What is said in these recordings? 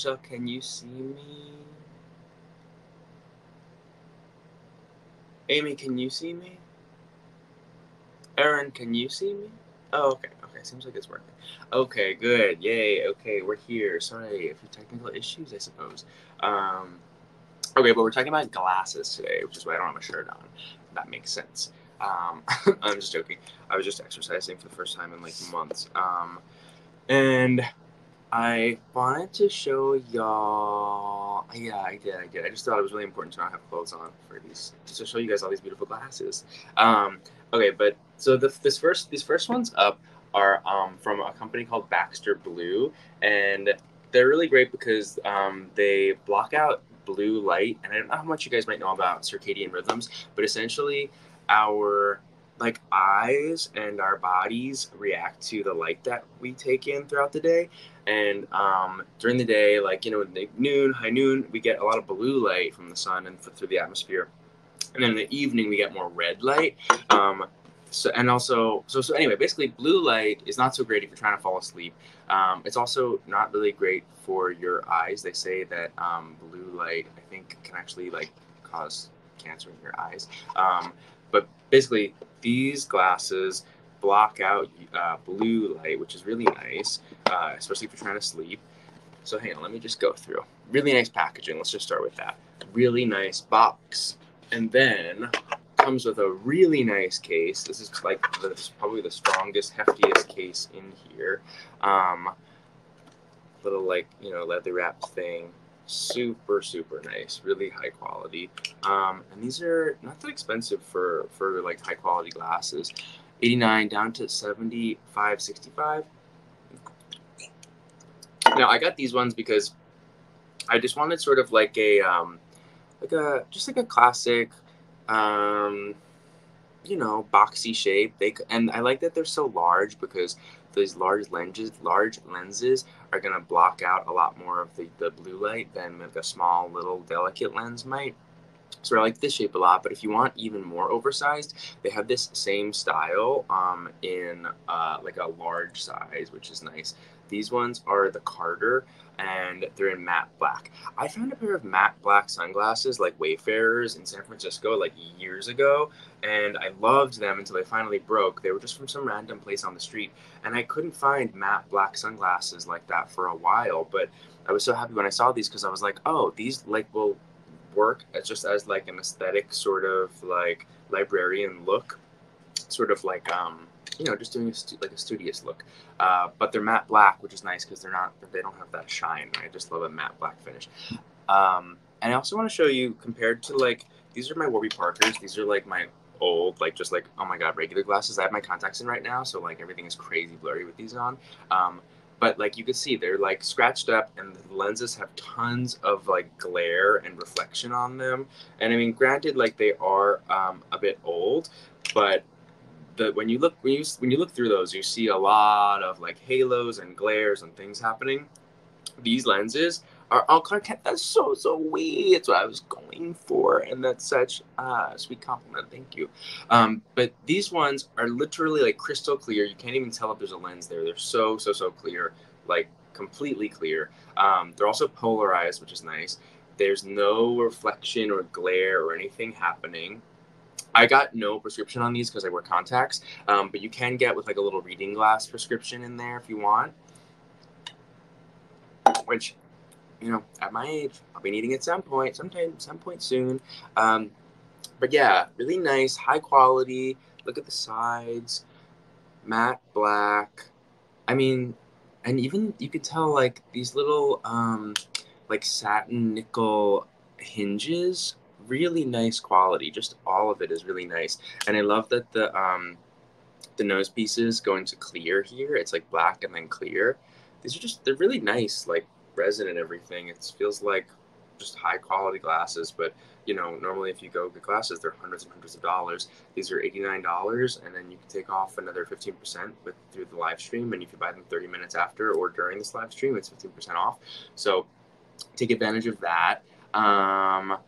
Michelle, can you see me? Amy, can you see me? Aaron, can you see me? Oh, okay. Okay, seems like it's working. Okay, good. Yay. Okay, we're here. Sorry for technical issues, I suppose. Um, okay, but we're talking about glasses today, which is why I don't have a shirt on. That makes sense. Um, I'm just joking. I was just exercising for the first time in like months. Um, and I wanted to show y'all. Yeah, I did. I did. I just thought it was really important to not have clothes on for these, just to show you guys all these beautiful glasses. Um, okay, but so the, this first, these first ones up are um, from a company called Baxter Blue, and they're really great because um, they block out blue light. And I don't know how much you guys might know about circadian rhythms, but essentially, our like eyes and our bodies react to the light that we take in throughout the day. And um, during the day like you know noon high noon we get a lot of blue light from the sun and through the atmosphere. And then in the evening we get more red light. Um, so and also so so anyway basically blue light is not so great if you're trying to fall asleep. Um, it's also not really great for your eyes. They say that um, blue light i think can actually like cause cancer in your eyes. Um, but basically these glasses block out uh, blue light which is really nice uh, especially if you're trying to sleep so hang on let me just go through really nice packaging let's just start with that really nice box and then comes with a really nice case. This is like the, probably the strongest, heftiest case in here. Um, little like you know leather wrapped thing. Super super nice, really high quality. Um, and these are not that expensive for for like high quality glasses. 89 down to 75 65 now i got these ones because i just wanted sort of like a um like a just like a classic um, you know, boxy shape. They and I like that they're so large because these large lenses, large lenses are gonna block out a lot more of the, the blue light than a small little delicate lens might. So I like this shape a lot, but if you want even more oversized, they have this same style um, in uh, like a large size, which is nice. These ones are the Carter, and they're in matte black. I found a pair of matte black sunglasses like Wayfarers in San Francisco like years ago, and I loved them until they finally broke. They were just from some random place on the street, and I couldn't find matte black sunglasses like that for a while. But I was so happy when I saw these because I was like, oh, these like will work as just as like an aesthetic sort of like librarian look, sort of like um you know, just doing a stu- like a studious look. Uh, but they're matte black, which is nice because they're not they don't have that shine. I just love a matte black finish. Um, and I also want to show you compared to like these are my Warby Parkers. These are like my old like just like oh my god regular glasses. I have my contacts in right now, so like everything is crazy blurry with these on. Um, but like you can see they're like scratched up and the lenses have tons of like glare and reflection on them and i mean granted like they are um, a bit old but the when you look when you when you look through those, you see a lot of like halos and glares and things happening. These lenses are all Clark Kent. That's so so weird. That's what I was going for, and that's such a sweet compliment. Thank you. Um, but these ones are literally like crystal clear. You can't even tell if there's a lens there. They're so so so clear, like completely clear. Um, they're also polarized, which is nice. There's no reflection or glare or anything happening. I got no prescription on these because I wear contacts, um, but you can get with like a little reading glass prescription in there if you want. Which, you know, at my age, I'll be needing at some point, sometime, some point soon. Um, but yeah, really nice, high quality. Look at the sides, matte black. I mean, and even you could tell like these little um, like satin nickel hinges really nice quality. Just all of it is really nice, and I love that the um, the nose pieces go into clear here. It's like black and then clear. These are just they're really nice, like resin and everything. It feels like just high quality glasses, but you know, normally if you go get glasses, they're hundreds and hundreds of dollars. These are eighty nine dollars, and then you can take off another fifteen percent with through the live stream. And if you buy them thirty minutes after or during this live stream, it's fifteen percent off. So take advantage of that. Um,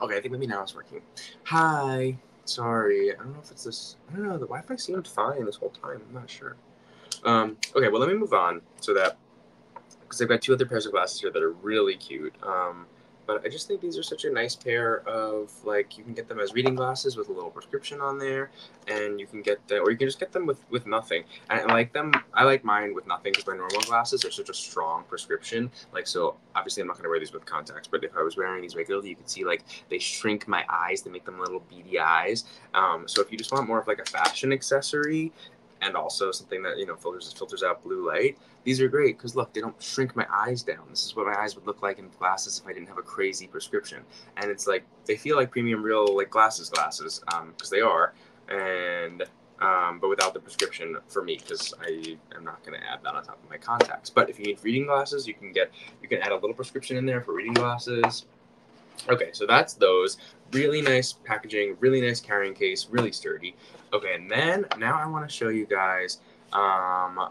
Okay, I think maybe now it's working. Hi. Sorry. I don't know if it's this. I don't know. The Wi Fi seemed fine this whole time. I'm not sure. Um, okay, well, let me move on so that. Because I've got two other pairs of glasses here that are really cute. Um, but I just think these are such a nice pair of like you can get them as reading glasses with a little prescription on there, and you can get them, or you can just get them with with nothing. And I like them. I like mine with nothing because my normal glasses are such a strong prescription. Like so, obviously I'm not gonna wear these with contacts, but if I was wearing these regularly, you could see like they shrink my eyes. They make them little beady eyes. Um, so if you just want more of like a fashion accessory, and also something that you know filters filters out blue light. These are great because look, they don't shrink my eyes down. This is what my eyes would look like in glasses if I didn't have a crazy prescription. And it's like they feel like premium real like glasses glasses because um, they are, and um, but without the prescription for me because I am not going to add that on top of my contacts. But if you need reading glasses, you can get you can add a little prescription in there for reading glasses. Okay, so that's those. Really nice packaging, really nice carrying case, really sturdy. Okay, and then now I want to show you guys um,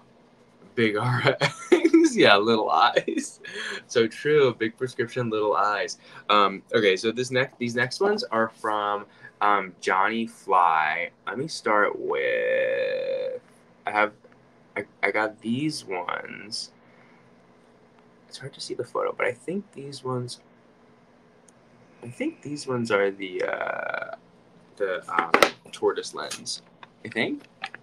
big RX. yeah, little eyes. So true, big prescription, little eyes. Um, okay, so this next these next ones are from um, Johnny Fly. Let me start with I have I, I got these ones. It's hard to see the photo, but I think these ones I think these ones are the uh, the um, tortoise lens. I think.